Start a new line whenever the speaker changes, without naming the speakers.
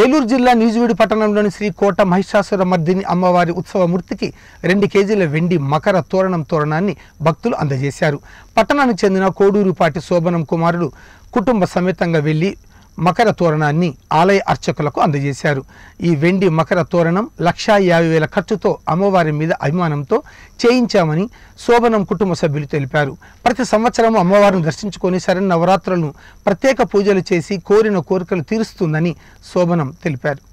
ఏలూరు జిల్లా నిజువిడి పట్టణంలోని శ్రీ కోట మహిషాసుర మర్దిని అమ్మవారి ఉత్సవమూర్తికి రెండు కేజీల వెండి మకర తోరణం తోరణాన్ని భక్తులు అందజేశారు. పట్టణానికి చెందిన కోడూరుపాటి శోభనం కుమారుడు కుటుంబ సమేతంగా వెళ్ళి మకర తోరణాన్ని ఆలయ అర్చకులకు అందజేశారు. ఈ వెండి మకర తోరణం లక్షా యాభై వేల ఖర్చుతో అమ్మవారి మీద అభిమానంతో చేయించామని శోభనం కుటుంబ సభ్యులు తెలిపారు. ప్రతి సంవత్సరం అమ్మవారిని దర్శించుకొని సరైన నవరాత్రులను ప్రత్యేక పూజలు చేసి కోరిన కోరికలు తీరుస్తుందని శోభనం తెలిపారు.